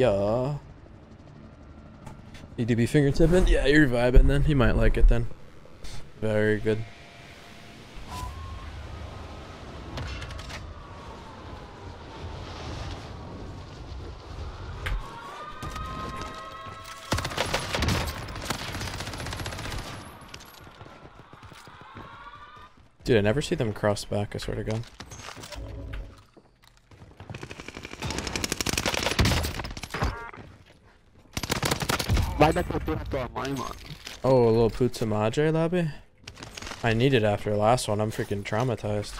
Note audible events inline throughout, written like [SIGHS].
Yeah. Need to be fingertipping? Yeah, you're vibing then. You might like it then. Very good. Dude, I never see them cross back, I swear to god. Oh, a little pizza madre lobby? I need it after last one. I'm freaking traumatized.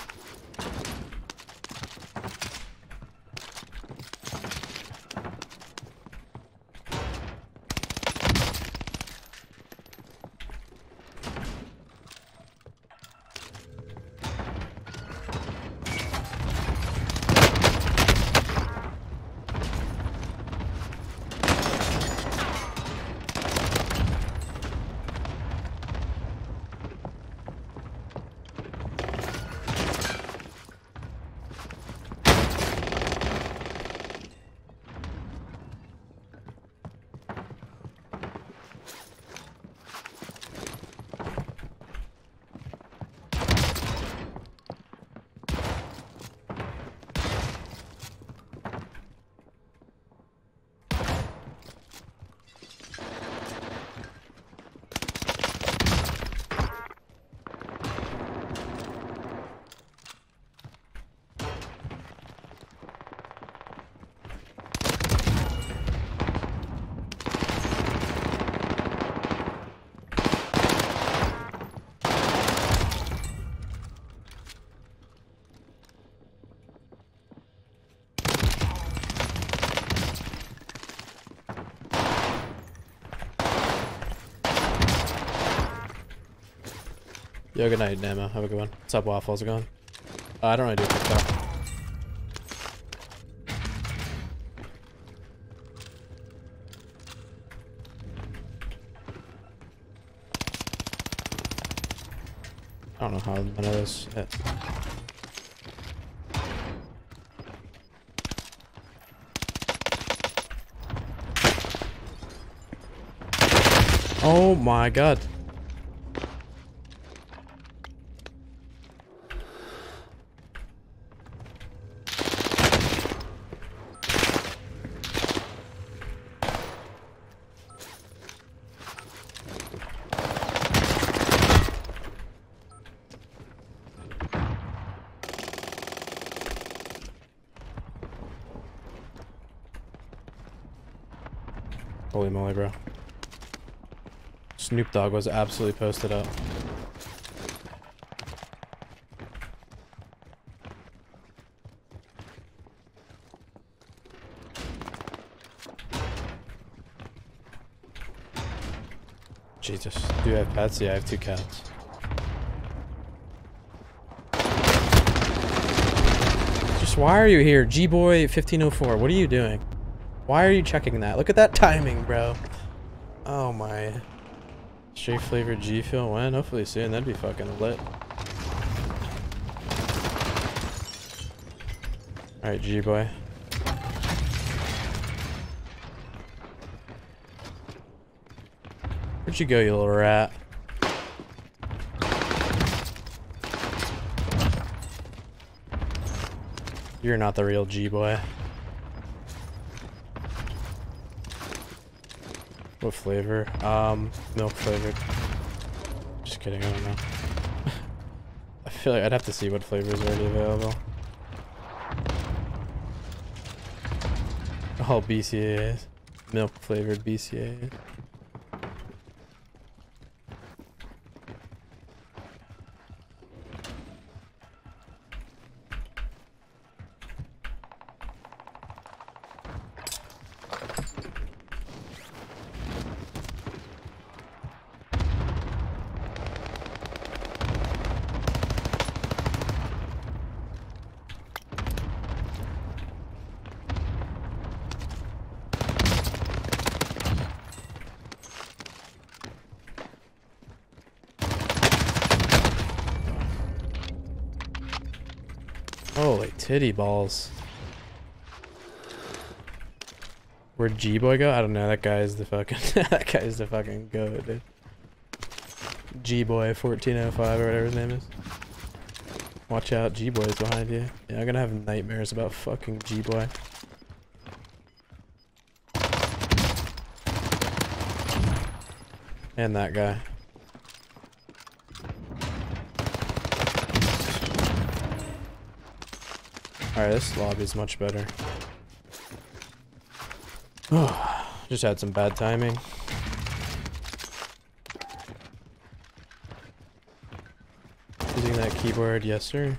Yo, good night, Nemo. Have a good one. What's up, Waffle? How's it going? Uh, I don't really do TikTok. I don't know how none of this hit. Oh my god. Holy moly, bro. Snoop Dogg was absolutely posted up. Jesus. Do you have pets? Yeah, I have two cats. Just why are you here? G-Boy 1504, what are you doing? Why are you checking that? Look at that timing, bro. Oh my. Straight flavored G Fuel when? Hopefully soon. That'd be fucking lit. Alright, G boy. Where'd you go, you little rat? You're not the real G boy. What flavor? Um, milk flavored. Just kidding, I don't know. [LAUGHS] I feel like I'd have to see what flavor is already available. Oh, BCAAs. Milk flavored BCAAs. Holy titty balls. Where'd G-Boy go? I don't know. That guy's the fucking... [LAUGHS] that guy's the fucking goat, dude. G-Boy 1405 or whatever his name is. Watch out, G-Boy's behind you. Yeah, I'm gonna have nightmares about fucking G-Boy. And that guy. Alright, this lobby's much better. Just had some bad timing. Using that keyboard, yes sir.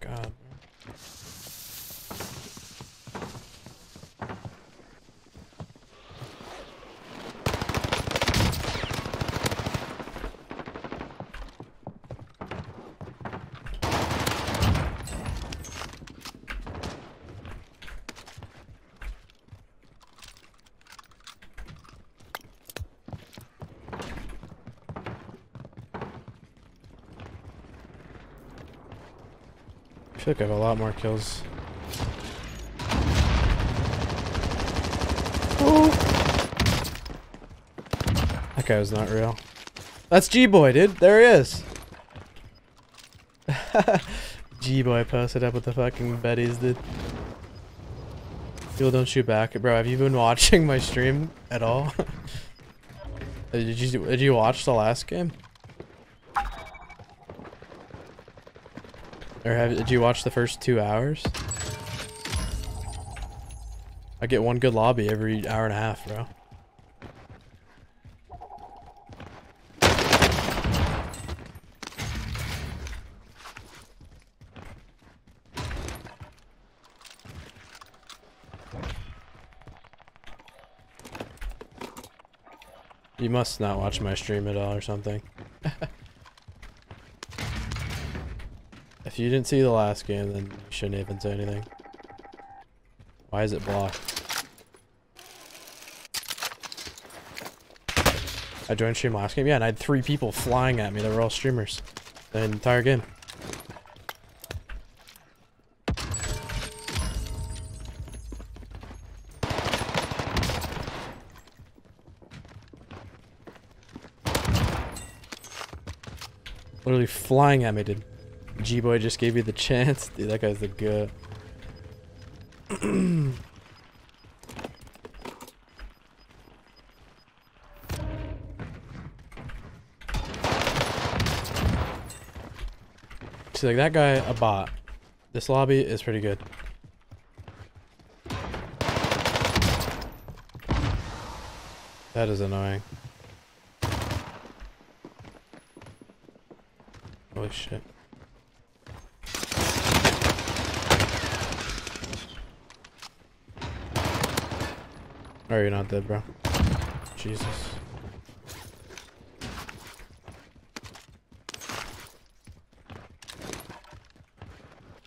God. I feel like I have a lot more kills. That guy was not real. That's G-Boy, dude. There he is. [LAUGHS] G-Boy posted up with the fucking Betties, dude. People don't shoot back. Bro, have you been [LAUGHS] watching my stream at all? [LAUGHS] did you did you watch the last game? Or have, did you watch the first two hours? I get one good lobby every hour and a half, bro. You must not watch my stream at all or something. [LAUGHS] if you didn't see the last game, then you shouldn't even say anything. Why is it blocked? I joined stream last game, yeah, and I had three people flying at me They were all streamers. The entire game. Literally flying at me, dude. G-Boy just gave you the chance. Dude, that guy's the [CLEARS THROAT] good. See, like that guy, a bot. This lobby is pretty good. That is annoying. Holy shit. Oh, you're not dead, bro. Jesus.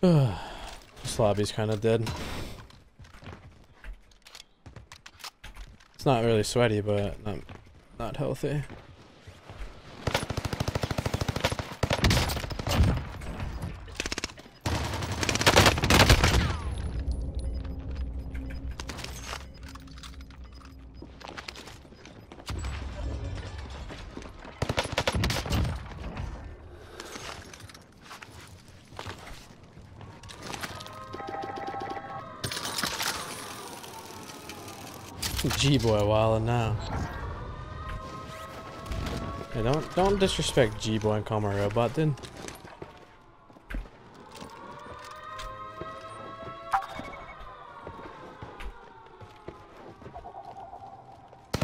[SIGHS] this lobby's kind of dead. It's not really sweaty, but not, not healthy. G-boy wildin' now. Hey, don't don't disrespect G-boy and call my robot, then.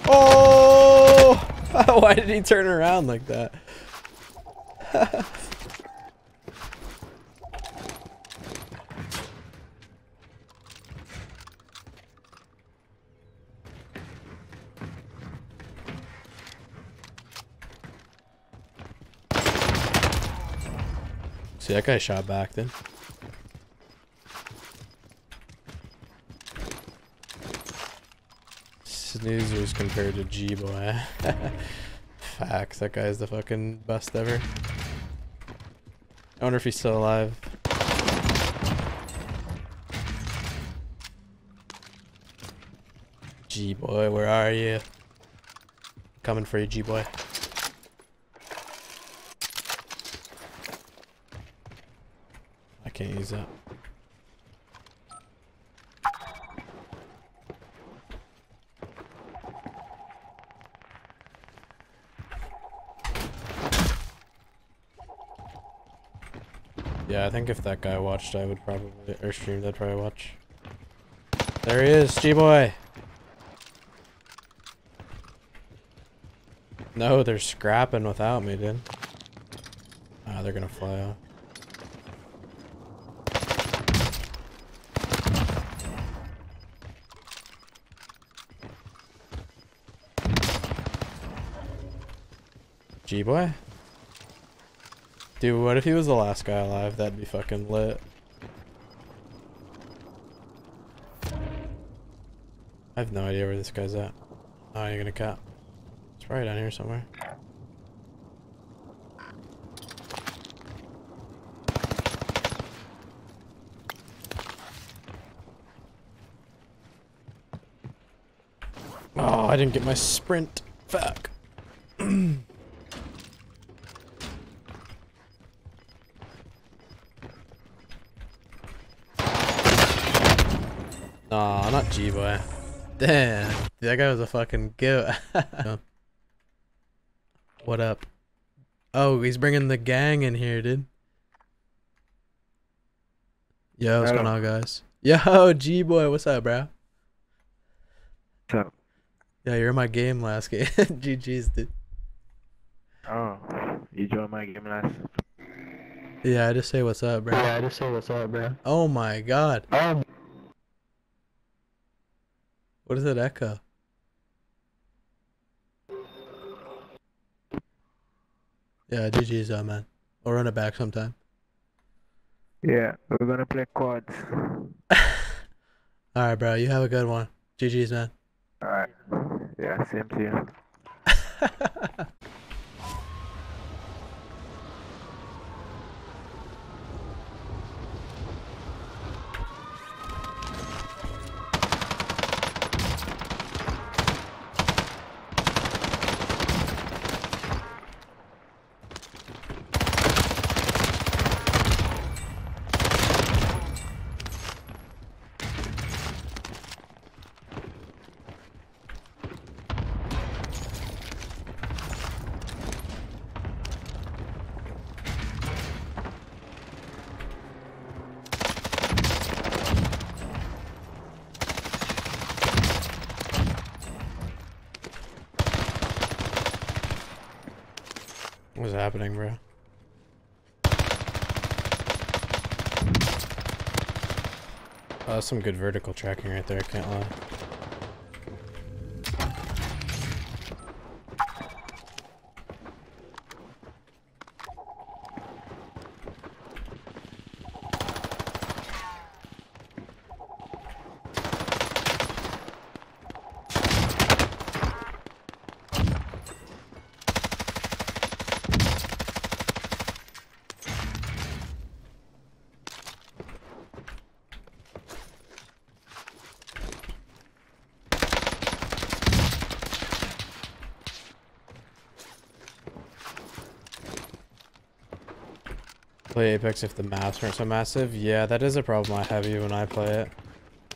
Oh! [LAUGHS] Why did he turn around like that? [LAUGHS] See, that guy shot back then. Snoozers compared to G-Boy. [LAUGHS] Facts, that guy's the fucking best ever. I wonder if he's still alive. G boy, where are you? Coming for you, G Yeah, I think if that guy watched, I would probably, or streamed, I'd probably watch. There he is, G-Boy! No, they're scrapping without me, dude. Ah, they're gonna fly off. G-Boy? Dude, what if he was the last guy alive? That'd be fucking lit. I have no idea where this guy's at. Oh, you're gonna cut. It's probably down here somewhere. Oh, I didn't get my sprint. Fuck. [CLEARS THROAT] Aw, G-Boy. Damn. That guy was a fucking goat. [LAUGHS] what up? Oh, he's bringing the gang in here, dude. Yo, what's going on, guys? Yo, [LAUGHS] G-Boy, what's up, bro? What's up? Yeah, you're in my game last game. [LAUGHS] GG's, dude. Oh, you joined my game last. Yeah, I just say what's up, bro. Yeah, I just say what's up, bro. Oh my god. Um, What does it echo? Yeah, GG's, uh, man. I'll run it back sometime. Yeah, we're gonna play quads. [LAUGHS] Alright, bro. You have a good one. GG's, man. Alright. Yeah, same to you. [LAUGHS] What's happening, bro? Oh, that's some good vertical tracking right there, I can't lie. Play Apex if the maps aren't so massive? Yeah, that is a problem I have even when I play it.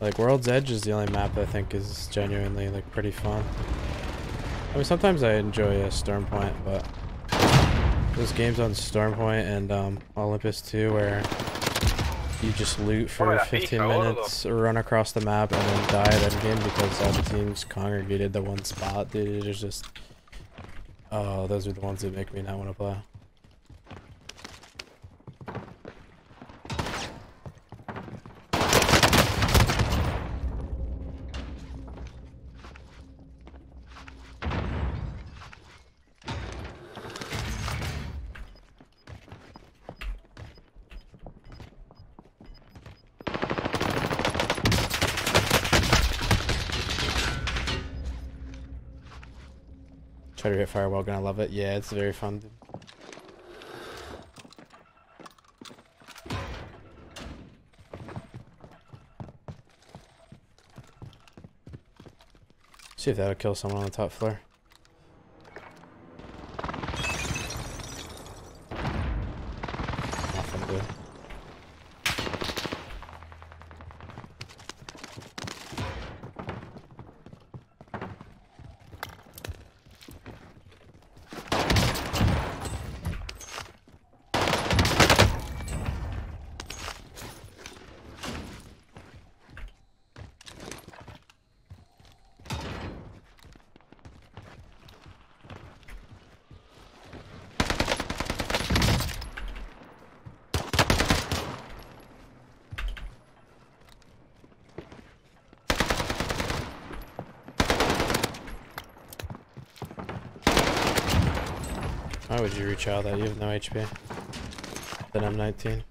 Like, World's Edge is the only map I think is genuinely, like, pretty fun. I mean, sometimes I enjoy uh, Stormpoint, but those games on Stormpoint and um, Olympus 2 where you just loot for 15 minutes, run across the map, and then die at endgame because all the teams congregated the one spot, dude. It's just... Oh, those are the ones that make me not want to play. Try to hit fire Welgun, I love it. Yeah, it's very fun. See if that'll kill someone on the top floor. Why would you reach out that? You have no HP. Then I'm 19.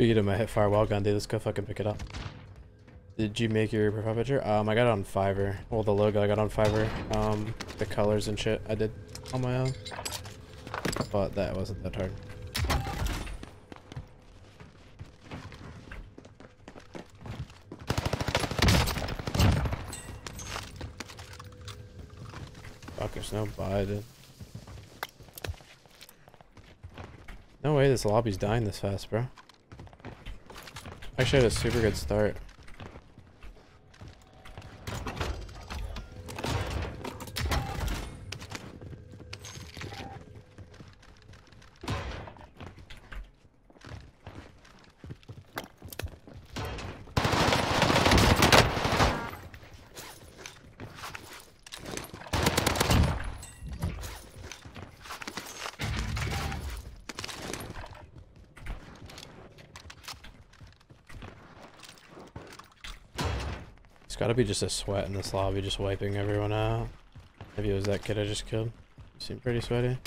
Speaking of my hip fire Welgun, dude, let's go fucking pick it up. Did you make your profile picture? Um, I got it on Fiverr. Well, the logo I got on Fiverr. Um, the colors and shit I did on my own. But that wasn't that hard. Fuck, there's no buy, dude. No way this lobby's dying this fast, bro. Actually, had a super good start. Gotta be just a sweat in this lobby, just wiping everyone out. Maybe it was that kid I just killed. Seemed pretty sweaty.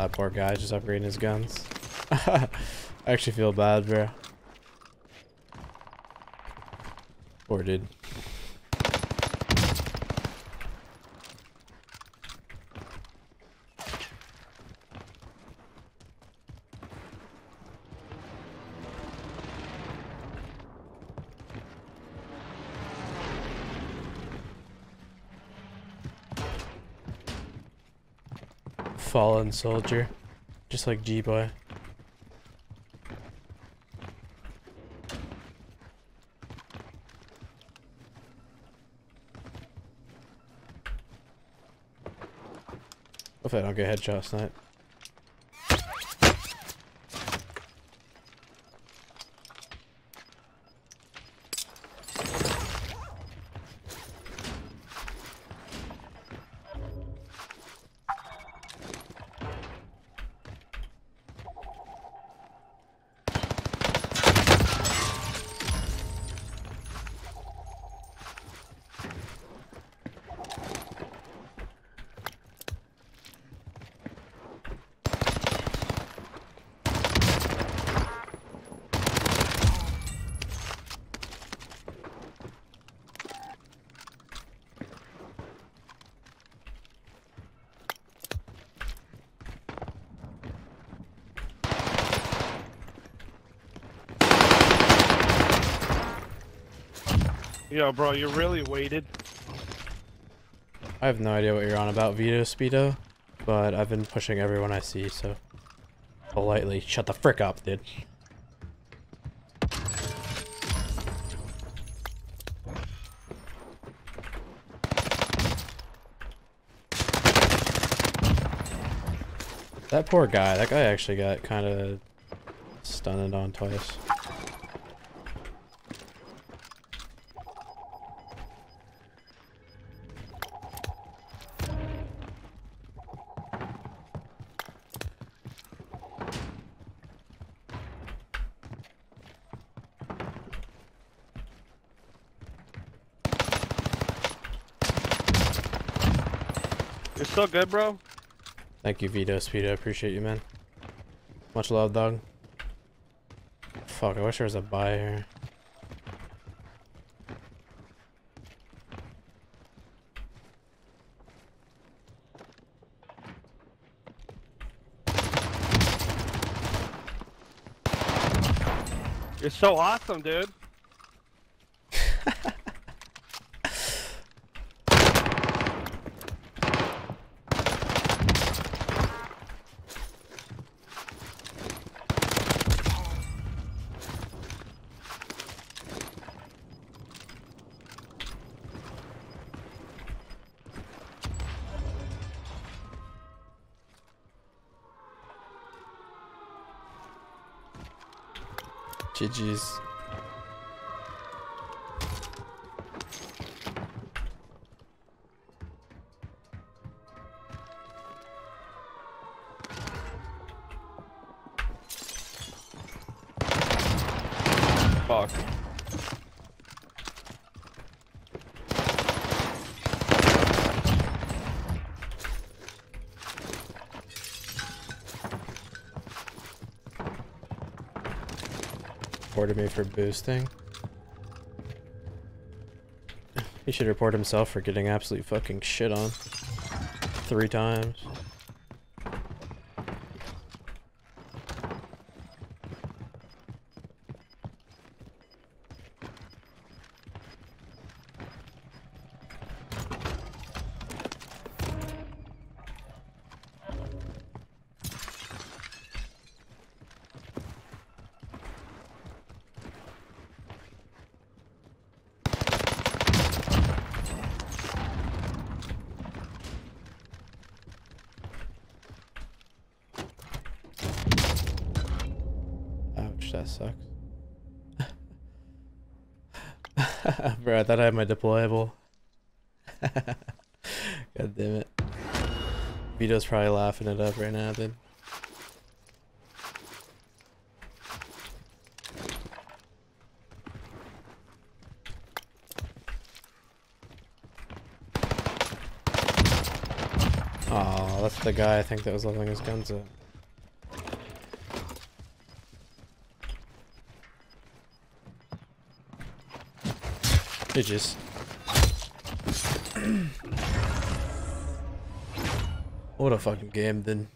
That poor guy just upgrading his guns. [LAUGHS] I actually feel bad, bro. Poor dude. Fallen soldier. Just like G-Boy. Hopefully I don't get headshot tonight. Yo, bro, you really waited. I have no idea what you're on about, Vito Speedo, but I've been pushing everyone I see, so politely shut the frick up, dude. That poor guy, that guy actually got kind of stunned on twice. Still good, bro? Thank you, Vito Speedo. I appreciate you, man. Much love, dog. Fuck, I wish there was a buy here. You're so awesome, dude. GG's. Reported me for boosting. He should report himself for getting absolute fucking shit on. Three times. That sucks. [LAUGHS] Bro, I thought I had my deployable. [LAUGHS] God damn it. Vito's probably laughing it up right now, dude. Oh, that's the guy I think that was leveling his guns at. [CLEARS THROAT] What a fucking game, then.